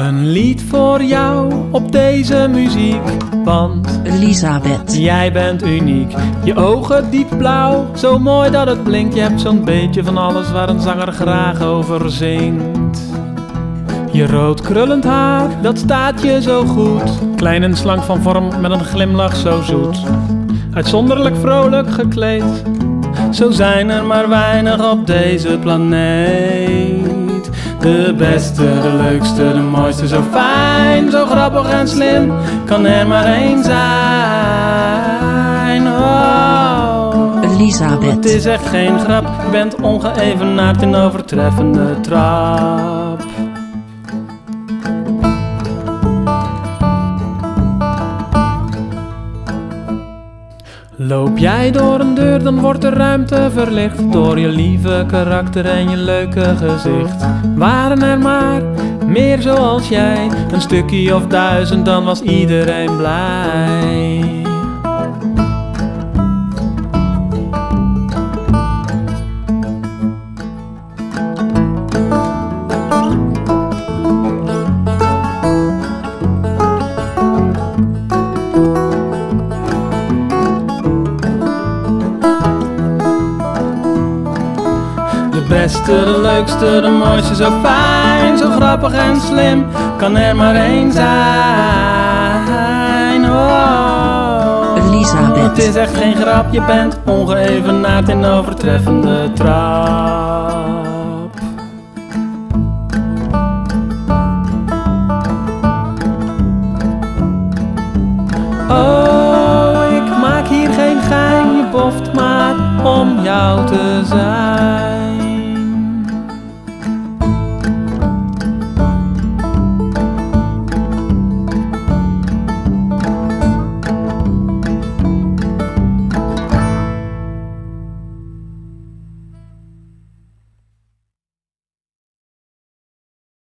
niet voor jou op deze muziek, want Elisabeth, jij bent uniek. Je ogen diep blauw, zo mooi dat het blinkt. Je hebt zo'n beetje van alles waar een zanger graag over zingt. Je rood krullend haar, dat staat je zo goed. Klein en slank van vorm, met een glimlach zo zoet. Uitzonderlijk vrolijk gekleed. Zo zijn er maar weinig op deze planeet. De beste, de leukste, de mooiste, zo fijn, zo grappig en slim. Kan er maar één zijn. Oh. Het Elisabeth, is echt geen grap, je bent ongeëvenaard in overtreffende trap. Loop jij door een deur, dan wordt de ruimte verlicht door je lieve karakter en je leuke gezicht. Waren er maar meer zoals jij, een stukje of duizend, dan was iedereen blij. Beste, de leukste, de mooiste, zo fijn, zo grappig en slim, kan er maar één zijn. Oh. Elisabeth. Het is echt geen grap, je bent ongeëvenaard in overtreffende trap. Oh, ik maak hier geen gein, je boft maar om jou te zijn.